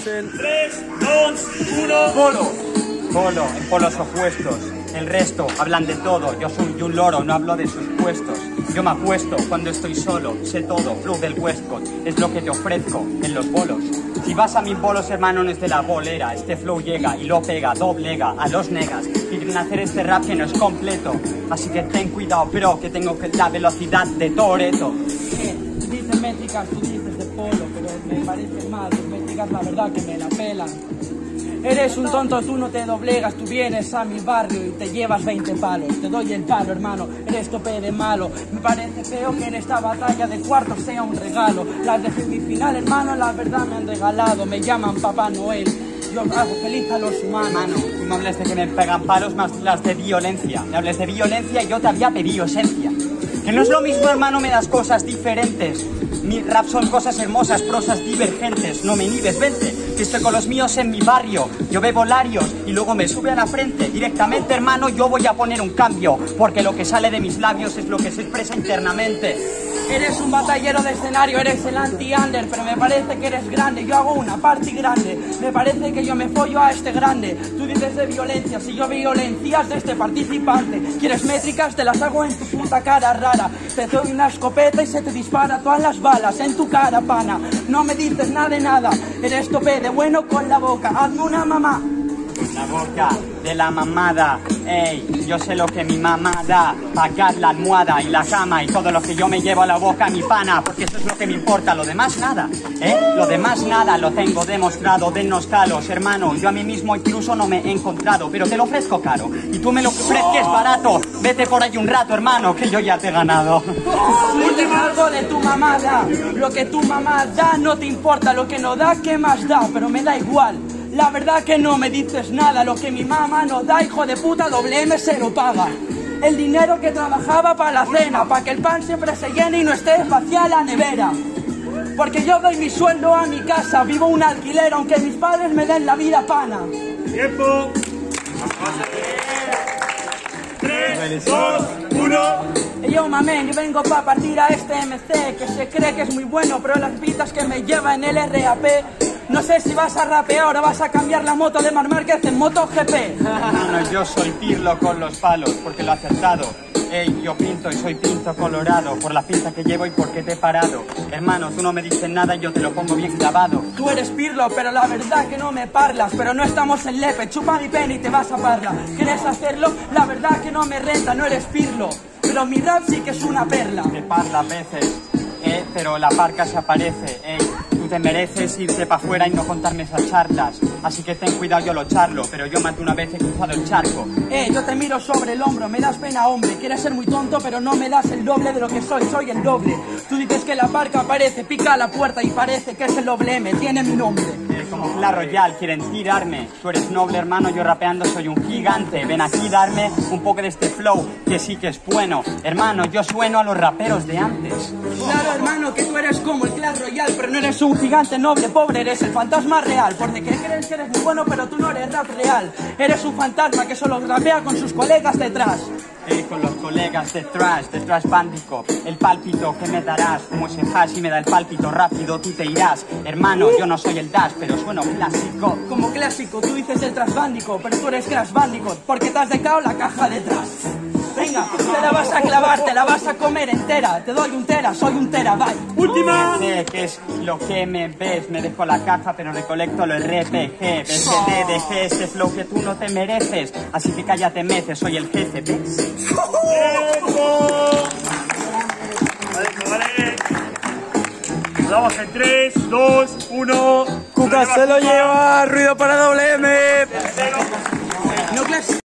Pixel. 3, 2, 1, polo. Polo, en polos opuestos. El resto hablan de todo. Yo soy un loro, no hablo de sus puestos. Yo me apuesto cuando estoy solo. Sé todo, flow del Westcott. Es lo que te ofrezco en los bolos. Si vas a mis bolos, hermano, no es de la bolera. Este flow llega y lo pega, doblega a los negas. Quieren hacer este rap que no es completo. Así que ten cuidado, bro, que tengo que la velocidad de Toreto. Eh, métricas, tú dices me parece mal, tus métricas la verdad que me la pelan. Eres un tonto, tú no te doblegas, tú vienes a mi barrio y te llevas 20 palos. Te doy el palo, hermano, eres tope de malo. Me parece feo que en esta batalla de cuarto sea un regalo. Las de semifinal, hermano, la verdad me han regalado. Me llaman Papá Noel. Yo hago feliz a los humanos. Mano, tú me hables de que me pegan palos más las de violencia. Me hables de violencia y yo te había pedido esencia. Que no es lo mismo, hermano, me das cosas diferentes. Mi rap son cosas hermosas, prosas divergentes. No me inhibes, vente, que estoy con los míos en mi barrio. Yo bebo larios y luego me sube a la frente. Directamente, hermano, yo voy a poner un cambio. Porque lo que sale de mis labios es lo que se expresa internamente. Eres un batallero de escenario, eres el anti-under, pero me parece que eres grande. Yo hago una party grande, me parece que yo me follo a este grande. Tú dices de violencia, si yo violencias de este participante. Quieres métricas, te las hago en tu puta cara rara. Te doy una escopeta y se te dispara todas las balas en tu cara, pana. No me dices nada de nada, eres tope de bueno con la boca. Hazme una mamá. La boca de la mamada, ey, yo sé lo que mi mamá da, pagar la almohada y la cama y todo lo que yo me llevo a la boca, mi pana, porque eso es lo que me importa, lo demás nada, eh, lo demás nada, lo tengo demostrado, denos calos, hermano, yo a mí mismo incluso no me he encontrado, pero te lo ofrezco caro, y tú me lo ofrezques barato, vete por ahí un rato, hermano, que yo ya te he ganado. Última algo de tu mamada. Lo que tu mamá da no te importa, lo que no da, ¿qué más da? Pero me da igual. La verdad que no me dices nada, lo que mi mamá no da, hijo de puta, doble M se lo paga. El dinero que trabajaba para la cena, para que el pan siempre se llene y no esté vacía la nevera. Porque yo doy mi sueldo a mi casa, vivo un alquiler, aunque mis padres me den la vida pana. Tiempo. 3, 2, 1. Y yo, mamén, yo vengo para partir a este MC que se cree que es muy bueno, pero las pistas que me lleva en el RAP. No sé si vas a rapear o vas a cambiar la moto de Mar Márquez en MotoGP. No, yo soy Pirlo con los palos, porque lo he acertado. Ey, yo pinto y soy pinto colorado, por la pinta que llevo y porque te he parado. Hermano, tú no me dices nada y yo te lo pongo bien clavado. Tú eres Pirlo, pero la verdad que no me parlas. Pero no estamos en Lepe, chupa mi pene y te vas a parla. ¿Quieres hacerlo? La verdad que no me renta, no eres Pirlo. Pero mi rap sí que es una perla. Te parla a veces, eh, pero la parca se aparece, ey. Te mereces irte para afuera y no contarme esas charlas. Así que ten cuidado, yo lo charlo, pero yo de una vez he cruzado el charco. Eh, yo te miro sobre el hombro, me das pena, hombre. Quieres ser muy tonto, pero no me das el doble de lo que soy, soy el doble. Tú dices que la parca aparece, pica la puerta y parece que es el doble M, tiene mi nombre. Como Clash Royale, quieren tirarme. Tú eres noble, hermano, yo rapeando soy un gigante. Ven aquí darme un poco de este flow, que sí que es bueno. Hermano, yo sueno a los raperos de antes. Claro, hermano, que tú eres como el Clash Royale, pero no eres un gigante noble, pobre, eres el fantasma real. Porque crees que eres muy bueno, pero tú no eres rap real. Eres un fantasma que solo rapea con sus colegas detrás. Eh, con los colegas de Trash, de Trash Bandico, el pálpito que me darás, como ese hash y me da el pálpito rápido, tú te irás. Hermano, yo no soy el Dash, pero sueno clásico. Como clásico, tú dices el Trash Bandico, pero tú eres Crash porque te has dejado la caja detrás. Venga, te la vas a clavar, te la vas a comer entera. Te doy un tera, soy un tera, bye. Última. Sé que es lo que me ves, me dejo la caja, pero recolecto lo RPG. Este flow que tú no te mereces, así que cállate meces, soy el jefe, ¿ves? Vamos en 3, 2, 1. Cuca se lo lleva, ruido para doble M. No.